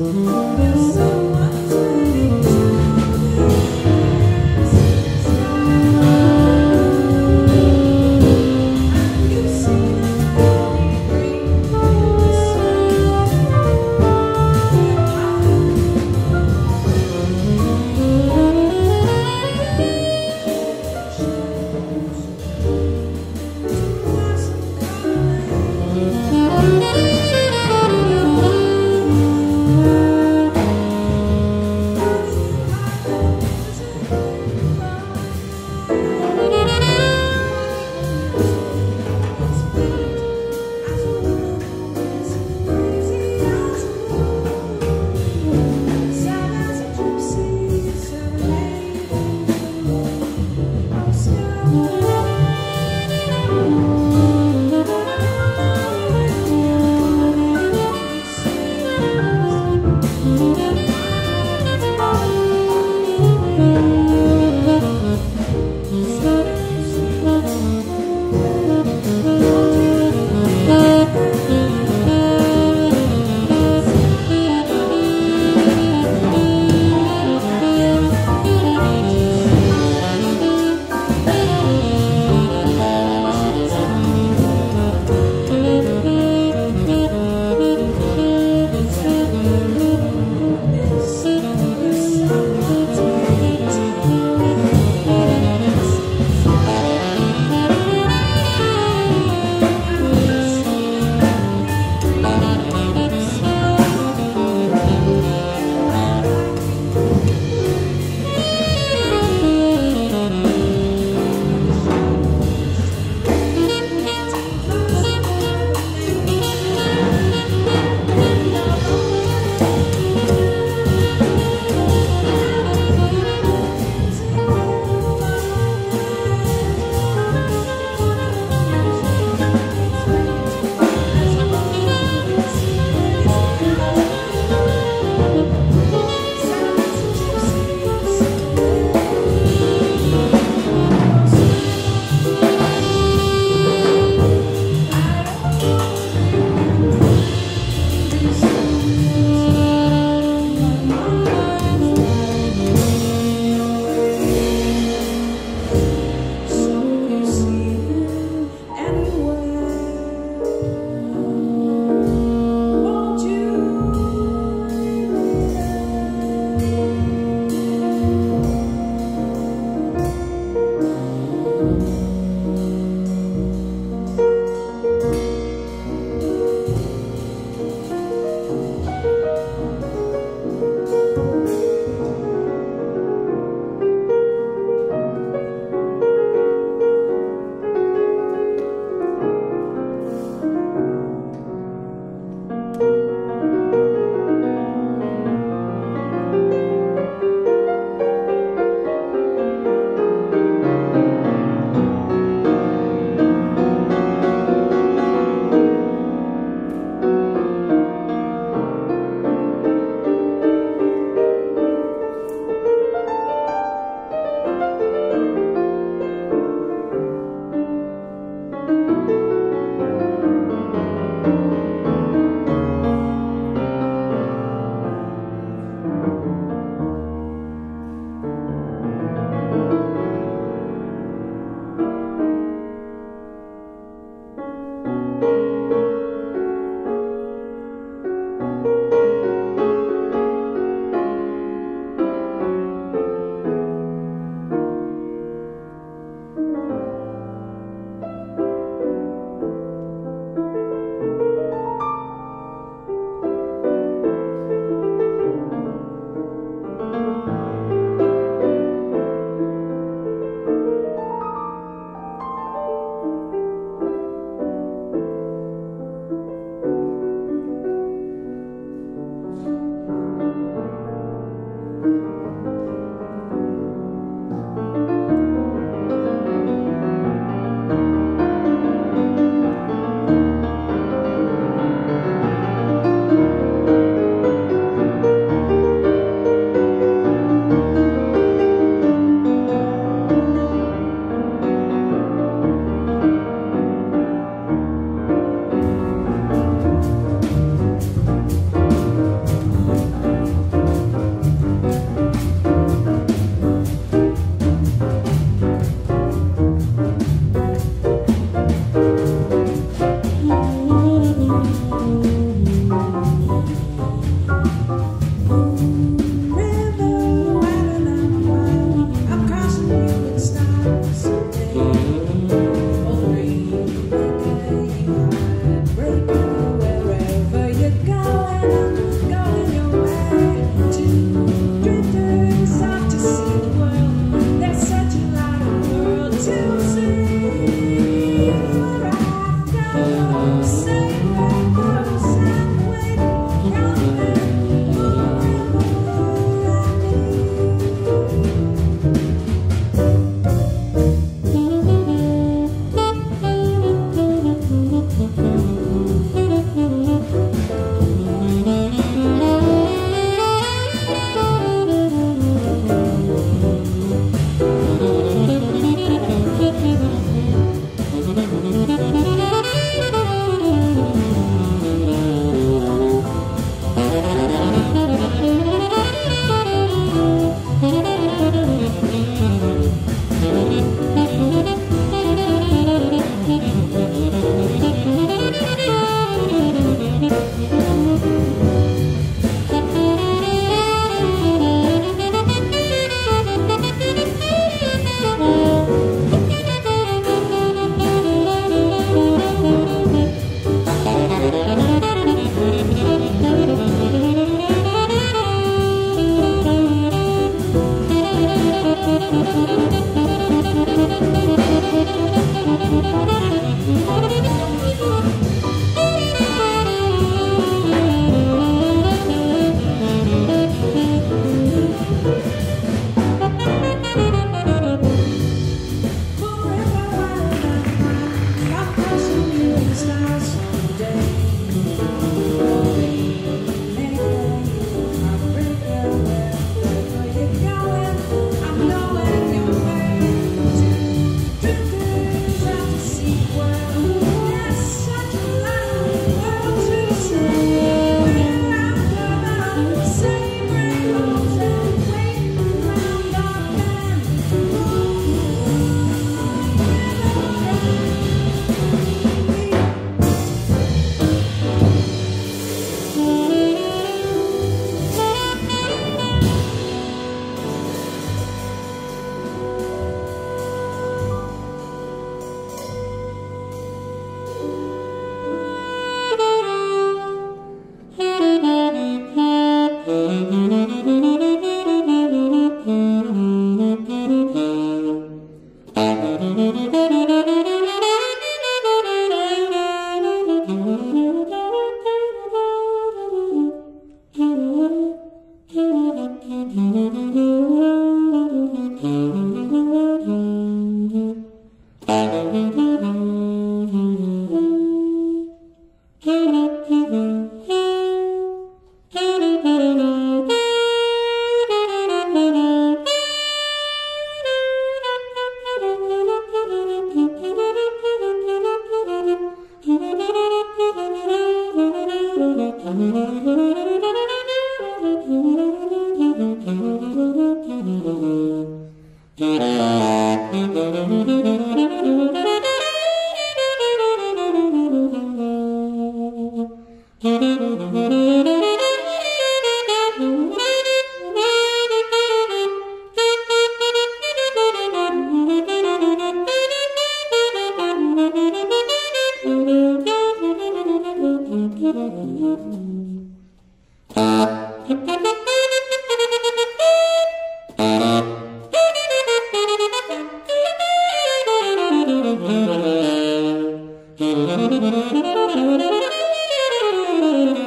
so much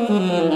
لكم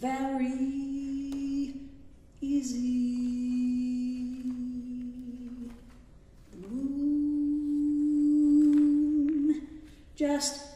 very easy. The moon just